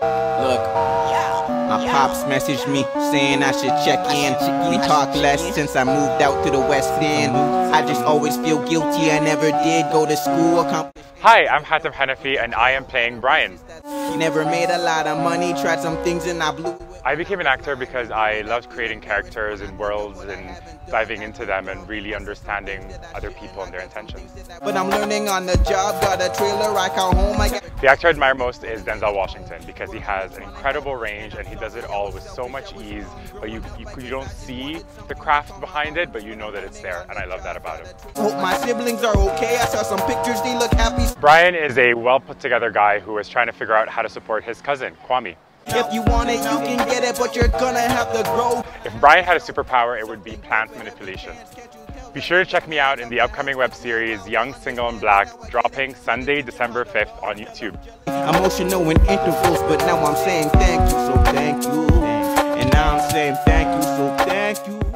Look, my pops messaged me saying I should check in. We talk less since I moved out to the West End. I just always feel guilty. I never did go to school. Hi, I'm Hatim Hanafi and I am playing Brian. Never made a lot of money, tried some things and I blew. I became an actor because I loved creating characters and worlds and diving into them and really understanding other people and their intentions. But I'm learning on the job, got a trailer, I call home, I The actor I admire most is Denzel Washington because he has an incredible range and he does it all with so much ease, but you, you, you don't see the craft behind it, but you know that it's there, and I love that about him. Hope my siblings are okay, I saw some pictures, they look happy. Brian is a well put together guy who is trying to figure out how to support his cousin, Kwame. If you want it, you can get it, but you're gonna have to grow. If Brian had a superpower, it would be plant manipulation. Be sure to check me out in the upcoming web series Young, Single, and Black, dropping Sunday, December 5th on YouTube. Emotional in intervals, but now I'm saying thank you, so thank you. And now I'm saying thank you, so thank you.